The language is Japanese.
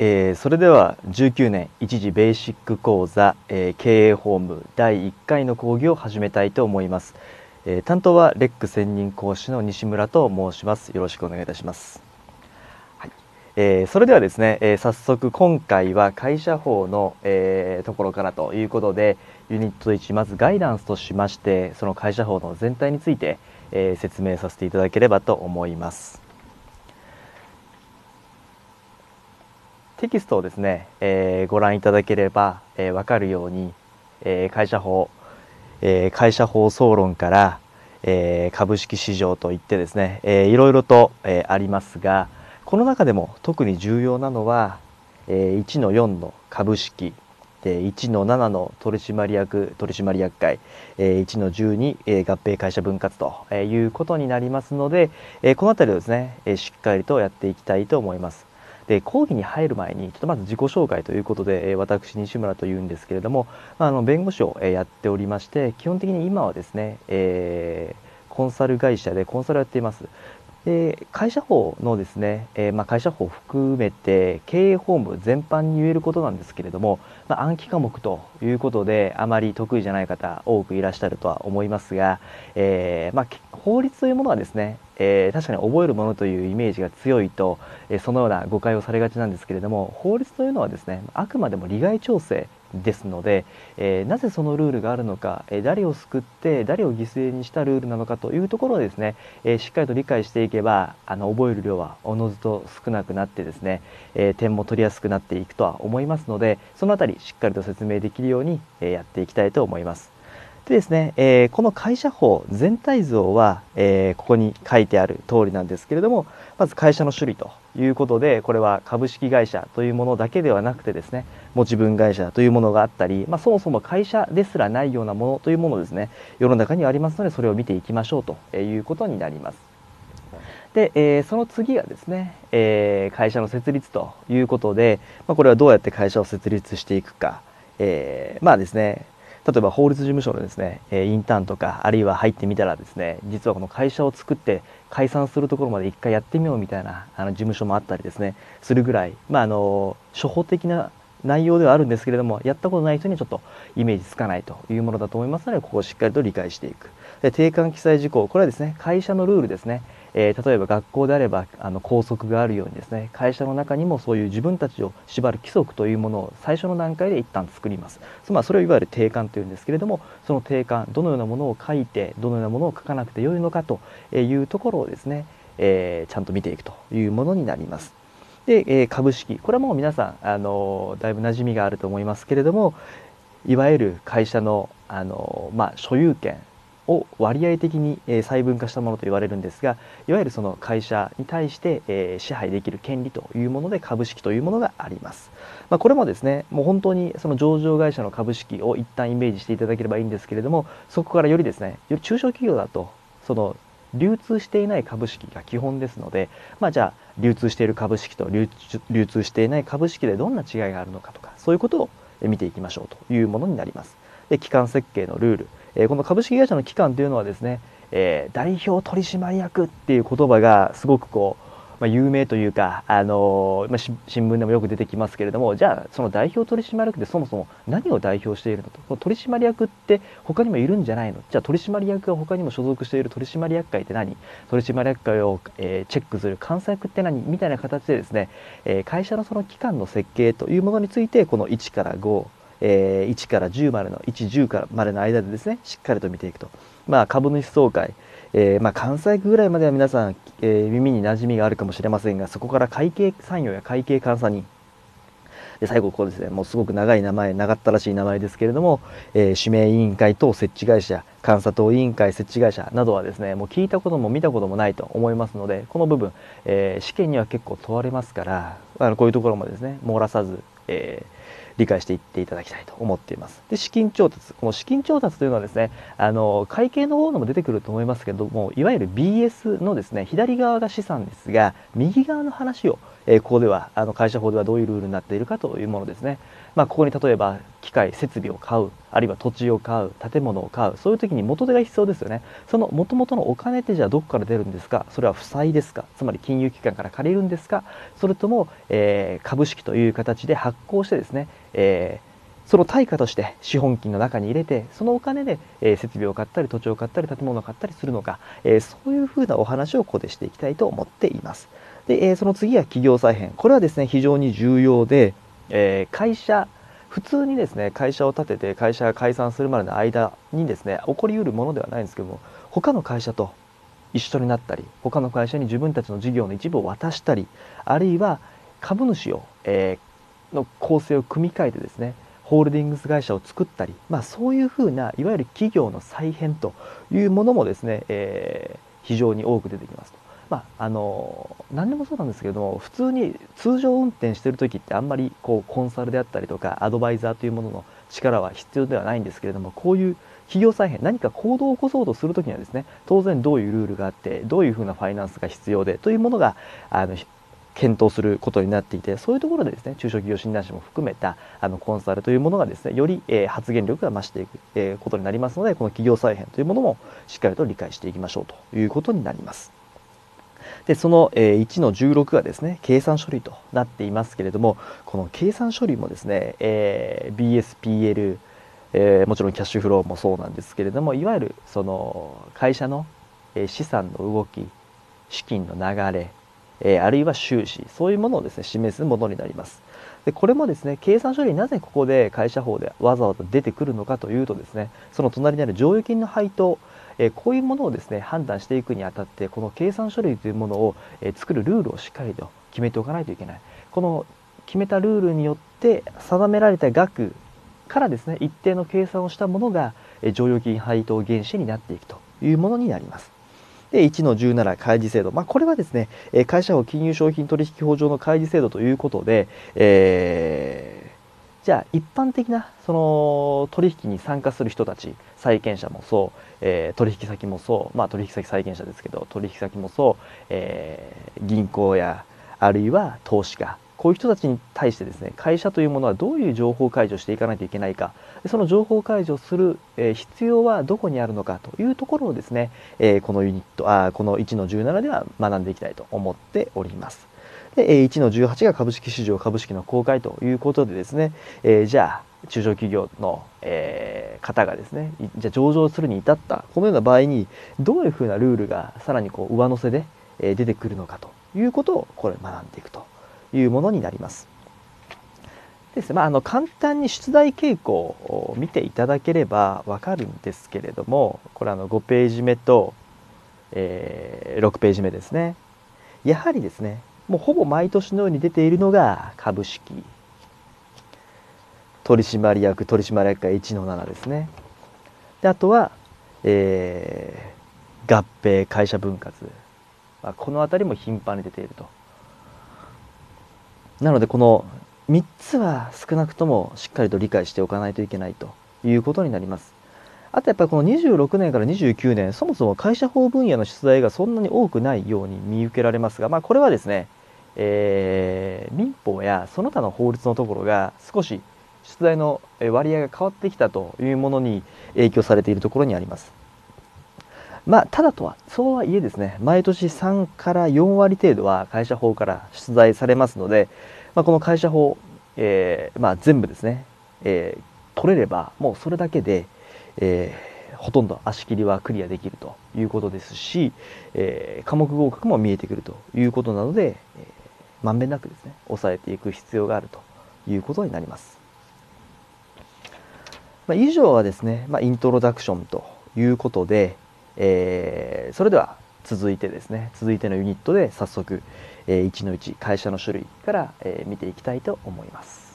えー、それでは19年一次ベーシック講座、えー、経営法務第1回の講義を始めたいと思います、えー、担当はレック専任講師の西村と申します。よろしくお願いいたします、はい。えー、それではですね、えー、早速今回は会社法の、えー、ところからということでユニット1まずガイダンスとしましてその会社法の全体について、えー、説明させていただければと思います。テキストをですね、えー、ご覧いただければ、えー、分かるように、えー、会社法、えー、会社法総論から、えー、株式市場といってですね、えー、いろいろと、えー、ありますがこの中でも特に重要なのは、えー、1の4の株式で1の7の取締役取締役会、えー、1の12、えー、合併会社分割ということになりますので、えー、この辺りをですね、えー、しっかりとやっていきたいと思います。で講義に入る前にちょっとまず自己紹介ということで、え私西村というんですけれども、まあ、の弁護士をやっておりまして基本的に今はですね、えー、コンサル会社でコンサルをやっています。で会社法のですね、えー、まあ、会社法を含めて経営法務全般に言えることなんですけれども、まあ、暗記科目ということであまり得意じゃない方多くいらっしゃるとは思いますが、えー、まあ、法律というものはですね、え確かに覚えるものというイメージが強いと、えそのような誤解をされがちなんですけれども法律というのはですねあくまでも利害調整ですので、えー、なぜそのルールがあるのか、え、誰を救って誰を犠牲にしたルールなのかというところをですね、え、しっかりと理解していけばあの覚える量はおのずと少なくなってですね、え点も取りやすくなっていくとは思いますのでその辺りしっかりと説明できるように、えやっていきたいと思います。でですね、えー、この会社法全体像は、えー、ここに書いてある通りなんですけれどもまず会社の種類ということでこれは株式会社というものだけではなくてですね持ち分会社というものがあったり、まあ、そもそも会社ですらないようなものというものですね世の中にはありますのでそれを見ていきましょうということになります。で、えー、その次がですね、え、会社の設立ということで、まあ、これはどうやって会社を設立していくか、え、まあですね例えば法律事務所のですねえインターンとかあるいは入ってみたらですね実はこの会社を作って解散するところまで一回やってみようみたいなあの事務所もあったりですねするぐらい、まあ、あの初歩的な内容ではあるんですけれどもやったことない人にちょっとイメージつかないというものだと思いますのでここをしっかりと理解していく。で定款記載事項これはですね会社のルールですね。えー、例えば学校であればあの校則があるようにですね会社の中にもそういう自分たちを縛る規則というものを最初の段階で一旦作ります。つまあ、それをいわゆる定款というんですけれどもその定款どのようなものを書いてどのようなものを書かなくてよいのかというところをですね、えー、ちゃんと見ていくというものになります。で、えー、株式これはもう皆さんあのだいぶ馴染みがあると思いますけれどもいわゆる会社のあの、まあ、所有権を割合的にえ細分化したものと言われるんですがいわゆるその会社に対してえ支配できる権利というもので株式というものがあります。まあ、これもですねもう本当にその上場会社の株式を一旦イメージしていただければいいんですけれどもそこからよりですねより中小企業だとその流通していない株式が基本ですので、まあ、じゃあ流通している株式と流通していない株式でどんな違いがあるのかとかそういうことを見ていきましょうというものになります。で機関設計のルールえこの株式会社の機関というのはですね、え代表取締役っていう言葉がすごくこう、まあ、有名というか、あのまあ、新聞でもよく出てきますけれどもじゃあその代表取締役ってそもそも何を代表しているのと？取締役って他にもいるんじゃないの？じゃあ取締役が他にも所属している取締役会って何？取締役会を、えー、チェックする監査役って何？みたいな形でですね、えー、会社のその機関の設計というものについてこの1から5えー、1から10までの110からまでの間でですねしっかりと見ていくと、まあ、株主総会、えー、まあ、関西区ぐらいまでは皆さん、えー、耳に馴染みがあるかもしれませんがそこから会計参与や会計監査人で最後ここですねもうすごく長い名前長ったらしい名前ですけれども、えー、指名委員会等設置会社監査等委員会設置会社などはですねもう聞いたことも見たこともないと思いますのでこの部分、えー、試験には結構問われますからあのこういうところもですね漏らさず、えー理解していっていただきたいと思っています。で資金調達この資金調達というのはですねあの会計の方のも出てくると思いますけどもいわゆる BS のですね左側が資産ですが右側の話をえここではあの会社法ではどういうルールになっているかというものですね。まあ、ここに例えば機械設備を買うあるいは土地を買う建物を買うそういう時に元手が必要ですよね。その元々のお金ってじゃあどこから出るんですか？それは負債ですか？つまり金融機関から借りるんですか？それとも、えー、株式という形で発行してですね、えー、その対価として資本金の中に入れてそのお金で、え、設備を買ったり土地を買ったり建物を買ったりするのか、え、そういうふうなお話をここでしていきたいと思っています。で、えー、その次は企業再編これはですね非常に重要でえ、会社普通にですね会社を立てて会社が解散するまでの間にですね起こりうるものではないんですけども他の会社と一緒になったり他の会社に自分たちの事業の一部を渡したりあるいは株主を、え、の構成を組み替えてですねホールディングス会社を作ったり、まあ、そういうふうないわゆる企業の再編というものもですね、えー、非常に多く出てきますと。まあ、あの何でもそうなんですけども普通に通常運転してる時ってあんまりこうコンサルであったりとかアドバイザーというものの力は必要ではないんですけれどもこういう企業再編何か行動を起こそうとする時にはですね当然どういうルールがあってどういうふうなファイナンスが必要でというものがあの検討することになっていてそういうところでですね中小企業診断士も含めたあのコンサルというものがですねより、えー、発言力が増していく、えー、ことになりますのでこの企業再編というものもしっかりと理解していきましょうということになります。でその、1の16がですね計算処理となっていますけれどもこの計算処理もですね、え BSPL、えもちろんキャッシュフローもそうなんですけれどもいわゆるその会社の資産の動き資金の流れ、えあるいは収支そういうものをですね示すものになります。でこれもですね計算処理なぜここで会社法でわざわざ出てくるのかというとですねその隣にある剰余金の配当えこういうものをですね判断していくにあたってこの計算書類というものを、え作るルールをしっかりと決めておかないといけないこの決めたルールによって定められた額からですね一定の計算をしたものがえ剰余金配当原資になっていくというものになります。で1の17開示制度、まあ、これはですね会社法金融商品取引法上の開示制度ということで、えー、じゃあ一般的なその取引に参加する人たち債権者もそう、えー、取引先もそう、まあ、取引先債権者ですけど取引先もそう、えー、銀行やあるいは投資家こういう人たちに対してですね会社というものはどういう情報開示をしていかないといけないかその情報開示をする、えー、必要はどこにあるのかというところをですね、えー、このユニットあこの1の17では学んでいきたいと思っております。で1の18が株式市場株式の公開ということでですね、えー、じゃあ中小企業の、えー、方がですねじゃあ上場するに至ったこのような場合にどういうふうなルールがさらにこう上乗せで、えー、出てくるのかということをこれ学んでいくというものになります。ですねまあ、あの簡単に出題傾向を見ていただければ分かるんですけれどもこれあの5ページ目と、えー、6ページ目ですねやはりですねもうほぼ毎年のように出ているのが株式。取締役取締役会1の7ですね。であとは、えー、合併会社分割、まあ、この辺りも頻繁に出ていると。なのでこの3つは少なくともしっかりと理解しておかないといけないということになります。あとやっぱりこの26年から29年そもそも会社法分野の出題がそんなに多くないように見受けられますが、まあ、これはですね、えー、民法やその他の法律のところが少し出題の割合が変わってきたというものに影響されているところにあります。まあ、ただとは、そうはいえですね、毎年3から4割程度は会社法から出題されますので、まあ、この会社法、えー、まあ、全部ですね、えー、取れれば、もうそれだけで、えー、ほとんど足切りはクリアできるということですし、え科目合格も見えてくるということなので、えまんべんなくですね、抑えていく必要があるということになります。まあ、以上はですね、まあ、イントロダクションということで、えー、それでは続いてですね続いてのユニットで早速、えー、1の1会社の種類から、えー、見ていきたいと思います。